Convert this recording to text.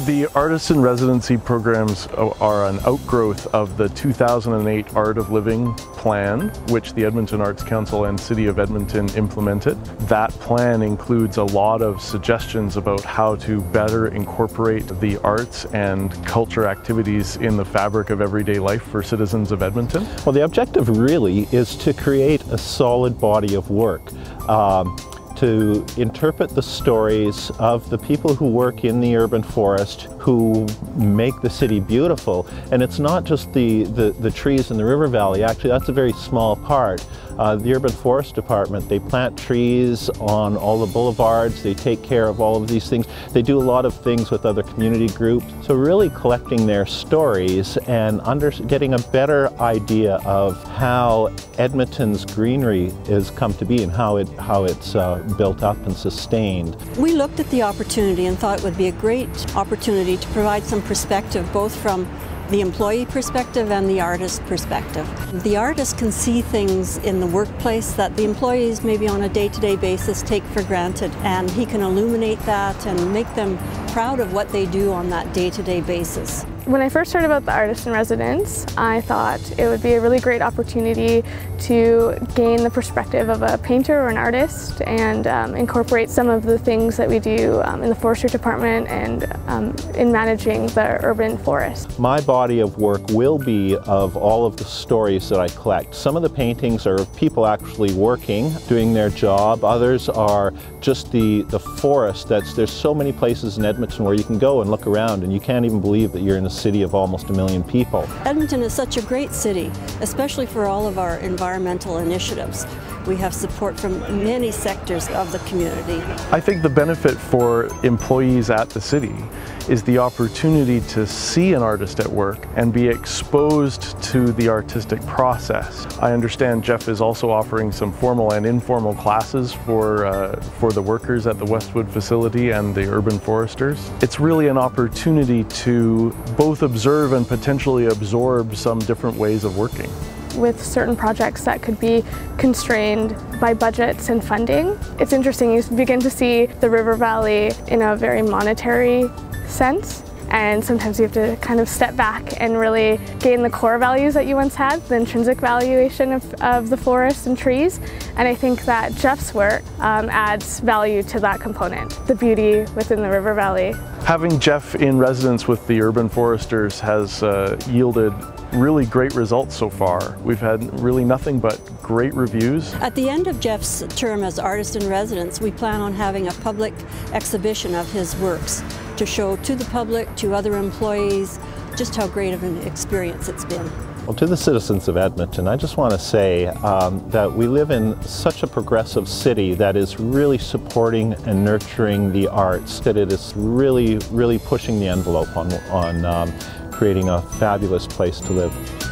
The artist in residency programs are an outgrowth of the 2008 Art of Living plan, which the Edmonton Arts Council and City of Edmonton implemented. That plan includes a lot of suggestions about how to better incorporate the arts and culture activities in the fabric of everyday life for citizens of Edmonton. Well, the objective really is to create a solid body of work. Um, to interpret the stories of the people who work in the urban forest who make the city beautiful. And it's not just the, the, the trees in the river valley, actually that's a very small part. Uh, the Urban Forest Department, they plant trees on all the boulevards, they take care of all of these things. They do a lot of things with other community groups. So really collecting their stories and under, getting a better idea of how Edmonton's greenery has come to be and how, it, how it's uh, built up and sustained. We looked at the opportunity and thought it would be a great opportunity to provide some perspective both from the employee perspective and the artist perspective. The artist can see things in the workplace that the employees maybe on a day-to-day -day basis take for granted and he can illuminate that and make them proud of what they do on that day-to-day -day basis. When I first heard about the Artist in Residence, I thought it would be a really great opportunity to gain the perspective of a painter or an artist and um, incorporate some of the things that we do um, in the forestry department and um, in managing the urban forest. My body of work will be of all of the stories that I collect. Some of the paintings are people actually working, doing their job. Others are just the, the forest that's, there's so many places in Edmonton where you can go and look around and you can't even believe that you're in a city of almost a million people. Edmonton is such a great city, especially for all of our environmental initiatives. We have support from many sectors of the community. I think the benefit for employees at the city is the opportunity to see an artist at work and be exposed to the artistic process. I understand Jeff is also offering some formal and informal classes for, uh, for the workers at the Westwood facility and the urban foresters. It's really an opportunity to both observe and potentially absorb some different ways of working with certain projects that could be constrained by budgets and funding. It's interesting, you begin to see the river valley in a very monetary sense and sometimes you have to kind of step back and really gain the core values that you once had, the intrinsic valuation of, of the forest and trees. And I think that Jeff's work um, adds value to that component, the beauty within the river valley. Having Jeff in residence with the urban foresters has uh, yielded really great results so far. We've had really nothing but great reviews. At the end of Jeff's term as artist in residence, we plan on having a public exhibition of his works to show to the public, to other employees, just how great of an experience it's been. Well, to the citizens of Edmonton, I just want to say um, that we live in such a progressive city that is really supporting and nurturing the arts, that it is really, really pushing the envelope on, on um, creating a fabulous place to live.